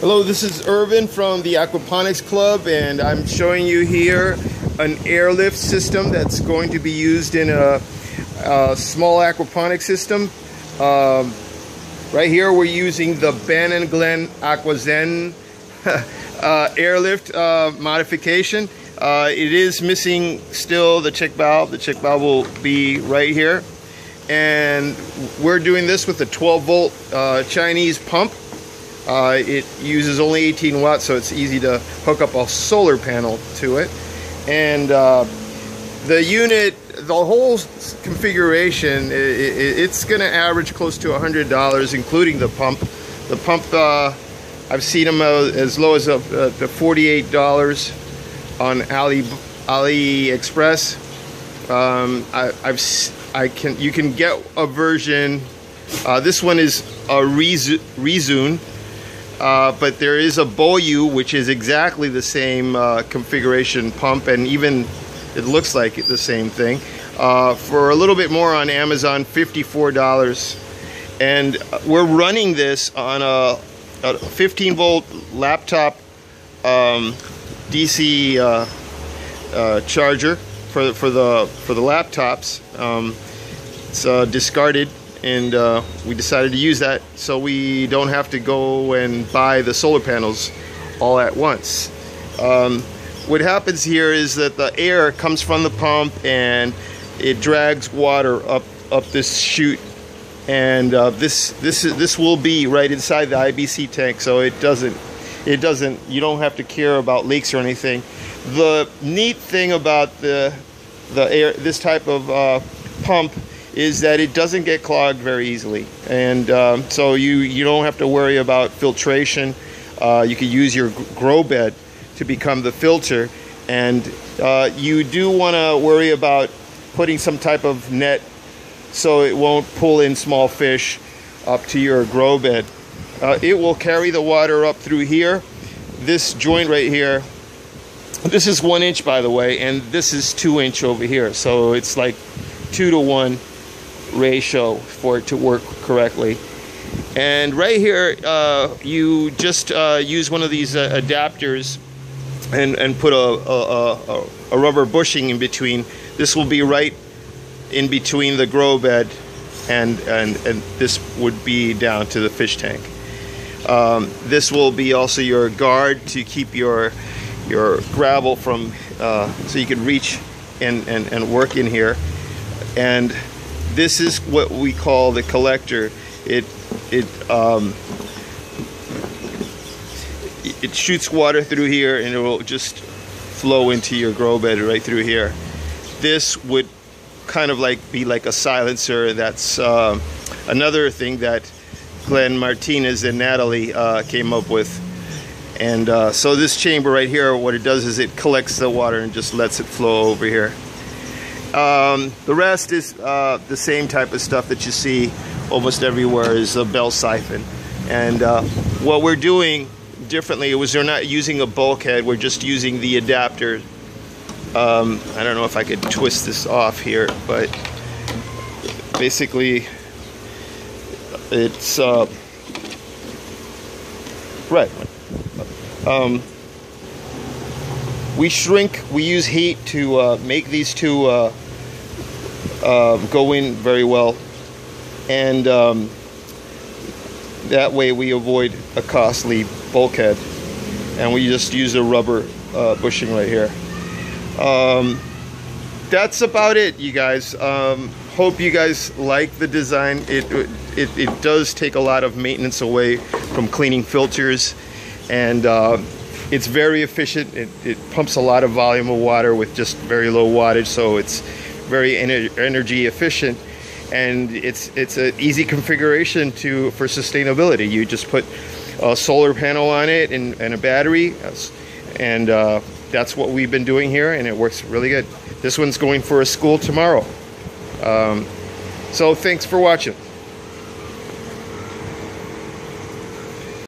Hello, this is Irvin from the Aquaponics Club, and I'm showing you here an airlift system that's going to be used in a, a small aquaponics system. Um, right here, we're using the Ben and Glenn AquaZen uh, airlift uh, modification. Uh, it is missing still the check valve. The check valve will be right here. And we're doing this with a 12 volt uh, Chinese pump. Uh, it uses only 18 watts, so it's easy to hook up a solar panel to it. And uh, the unit, the whole configuration, it, it, it's going to average close to $100, including the pump. The pump, uh, I've seen them as low as uh, $48 on Ali AliExpress. Um, I, have I can you can get a version. Uh, this one is a Resun uh, but there is a Boyu, which is exactly the same uh, configuration pump, and even it looks like the same thing. Uh, for a little bit more on Amazon, $54. And we're running this on a, a 15 volt laptop um, DC uh, uh, charger for, for, the, for the laptops. Um, it's discarded and uh, we decided to use that so we don't have to go and buy the solar panels all at once. Um, what happens here is that the air comes from the pump and it drags water up up this chute and uh, this this this will be right inside the IBC tank so it doesn't it doesn't you don't have to care about leaks or anything the neat thing about the the air this type of uh, pump is that it doesn't get clogged very easily. And um, so you, you don't have to worry about filtration. Uh, you can use your grow bed to become the filter. And uh, you do want to worry about putting some type of net so it won't pull in small fish up to your grow bed. Uh, it will carry the water up through here. This joint right here, this is one inch by the way, and this is two inch over here. So it's like two to one ratio for it to work correctly. And right here, uh, you just uh, use one of these uh, adapters and, and put a, a, a, a, rubber bushing in between. This will be right in between the grow bed and, and, and this would be down to the fish tank. Um, this will be also your guard to keep your, your gravel from, uh, so you can reach and, and, and work in here. And this is what we call the collector. It it um, it shoots water through here and it will just flow into your grow bed right through here. This would kind of like be like a silencer. That's uh, another thing that Glenn Martinez and Natalie uh, came up with. And uh, so this chamber right here, what it does is it collects the water and just lets it flow over here. Um, the rest is uh, the same type of stuff that you see almost everywhere is a bell siphon. And uh, what we're doing differently was we're not using a bulkhead, we're just using the adapter. Um, I don't know if I could twist this off here, but basically it's uh, right. Um, we shrink, we use heat to uh, make these two uh, uh, go in very well. And um, that way we avoid a costly bulkhead. And we just use a rubber uh, bushing right here. Um, that's about it, you guys. Um, hope you guys like the design. It, it, it does take a lot of maintenance away from cleaning filters. And uh, it's very efficient. It, it pumps a lot of volume of water with just very low wattage. So it's very ener energy efficient and it's it's an easy configuration to for sustainability. You just put a solar panel on it and, and a battery and uh, that's what we've been doing here and it works really good. This one's going for a school tomorrow. Um, so thanks for watching